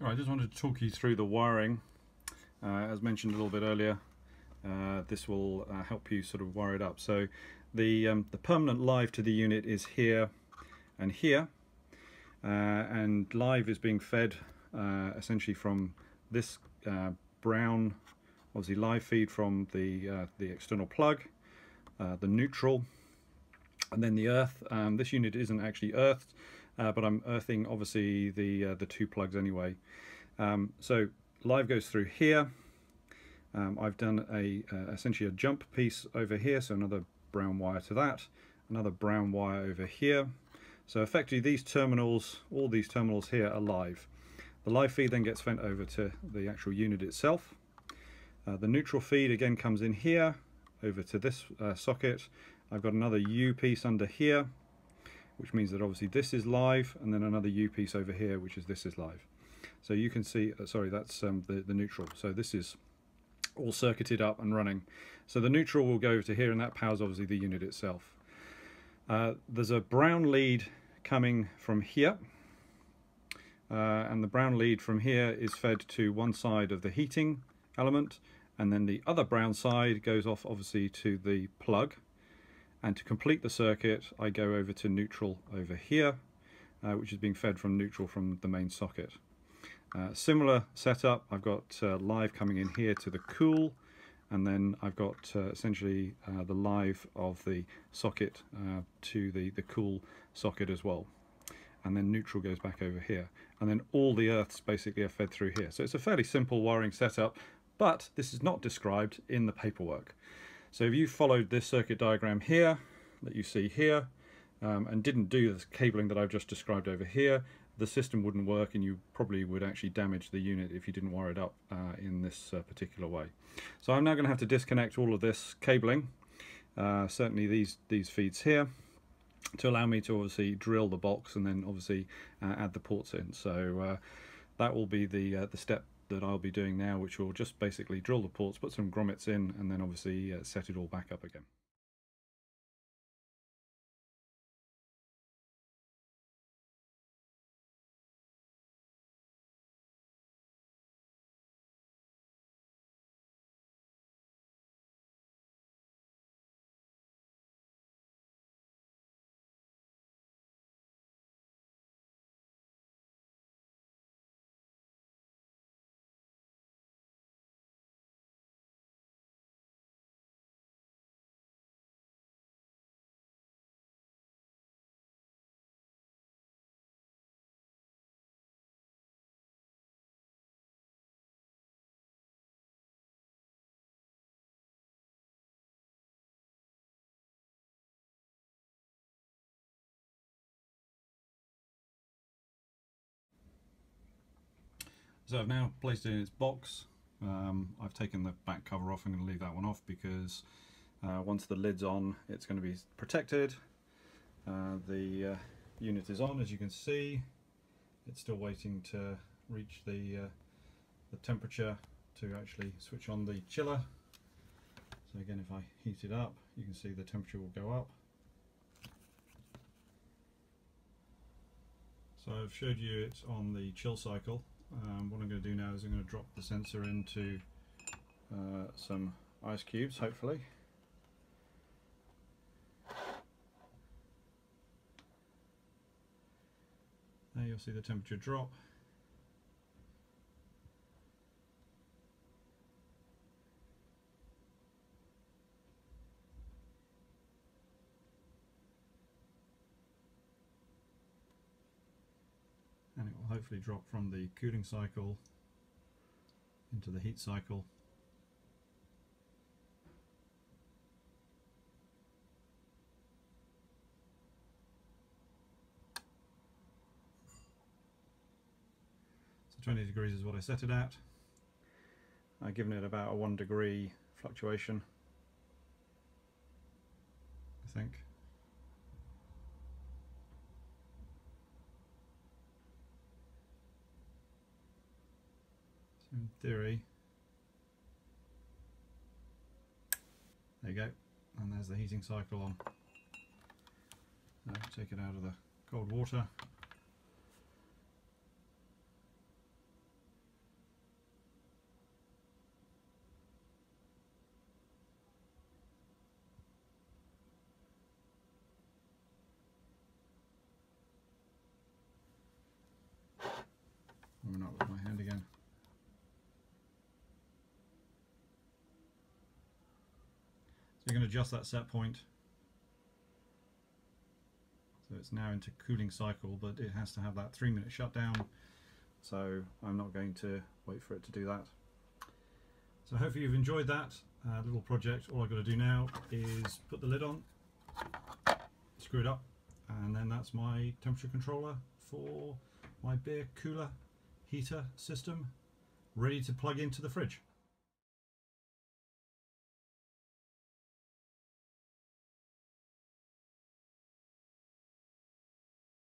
I just wanted to talk you through the wiring. Uh, as mentioned a little bit earlier, uh, this will uh, help you sort of wire it up. So the, um, the permanent live to the unit is here and here, uh, and live is being fed uh, essentially from this uh, brown, obviously live feed from the, the external plug, the neutral, and then the earth. Um, this unit isn't actually earthed, uh, but I'm earthing obviously the uh, the two plugs anyway. Um, so live goes through here. Um, I've done a uh, essentially a jump piece over here, so another brown wire to that, another brown wire over here. So effectively these terminals, all these terminals here are live. The live feed then gets sent over to the actual unit itself. Uh, the neutral feed again comes in here, over to this uh, socket. I've got another U piece under here which means that obviously this is live and then another U piece over here which is this is live. So you can see, uh, sorry that's um, the, the neutral, so this is all circuited up and running. So the neutral will go over to here and that powers obviously the unit itself. Uh, there's a brown lead coming from here uh, and the brown lead from here is fed to one side of the heating element and then the other brown side goes off obviously to the plug and to complete the circuit I go over to neutral over here uh, which is being fed from neutral from the main socket. Uh, similar setup, I've got uh, live coming in here to the cool and then I've got uh, essentially uh, the live of the socket uh, to the, the cool socket as well and then neutral goes back over here and then all the earths basically are fed through here. So it's a fairly simple wiring setup but this is not described in the paperwork. So if you followed this circuit diagram here, that you see here, um, and didn't do this cabling that I've just described over here, the system wouldn't work and you probably would actually damage the unit if you didn't wire it up uh, in this uh, particular way. So I'm now going to have to disconnect all of this cabling, uh, certainly these, these feeds here, to allow me to obviously drill the box and then obviously uh, add the ports in. So uh, that will be the, uh, the step that I'll be doing now, which will just basically drill the ports, put some grommets in, and then obviously uh, set it all back up again. So I've now placed it in its box. Um, I've taken the back cover off. I'm going to leave that one off because uh, once the lid's on, it's going to be protected. Uh, the uh, unit is on, as you can see. It's still waiting to reach the, uh, the temperature to actually switch on the chiller. So again, if I heat it up, you can see the temperature will go up. So I've showed you it's on the chill cycle um, what I'm going to do now is I'm going to drop the sensor into uh, some ice cubes hopefully. There you'll see the temperature drop hopefully drop from the cooling cycle into the heat cycle. So 20 degrees is what I set it at. I've given it about a one degree fluctuation, I think. in theory. There you go, and there's the heating cycle on. Take it out of the cold water. We're not you can adjust that set point. So it's now into cooling cycle, but it has to have that three minute shutdown. So I'm not going to wait for it to do that. So hopefully you've enjoyed that uh, little project. All I've got to do now is put the lid on, screw it up, and then that's my temperature controller for my beer cooler heater system ready to plug into the fridge.